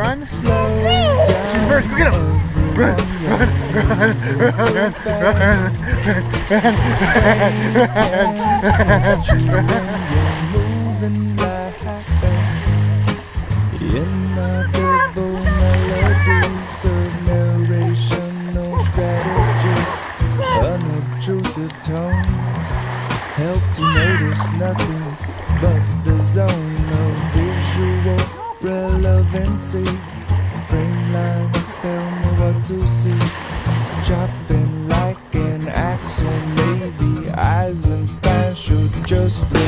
run. Slow down. Bird, go get him. Run, run, run, run, moving like Inaudible melodies of narration, no strategies, unobtrusive tones help to notice nothing but the zone of visual relevancy. Frame lines tell me what to see. Chopping like an axle, maybe Eisenstein should just.